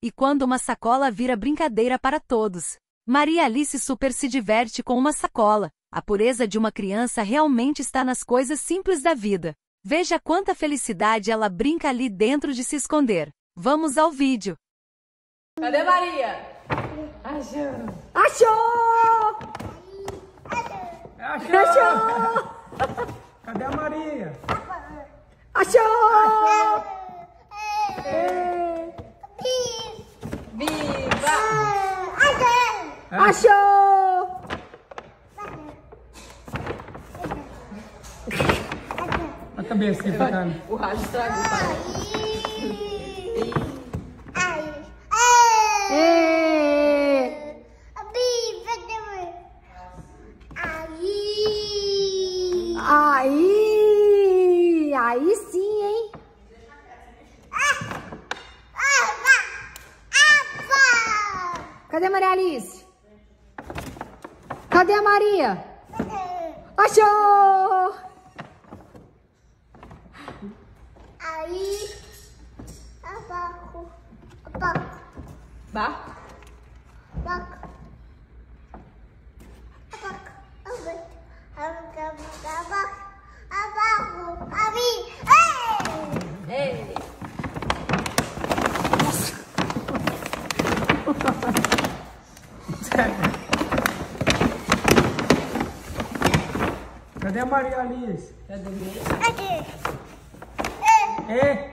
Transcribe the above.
E quando uma sacola vira brincadeira para todos. Maria Alice super se diverte com uma sacola. A pureza de uma criança realmente está nas coisas simples da vida. Veja quanta felicidade ela brinca ali dentro de se esconder. Vamos ao vídeo. Cadê Maria? Achou! Achou! Achou! Achou! Cadê a Maria? Achou! Achou! A cabeça aqui pra cá. O rádio estragou. Ê! Aí! Aí sim, hein? Cadê a Maria Alice? Cadê a Maria? Achou! Aí, abaco, abaco, Barco? abaco, abaco, abaco, abaco, abaco, abaco, abi, ei! Ei! Cadê a Maria Alice? Cadê? Aqui, E?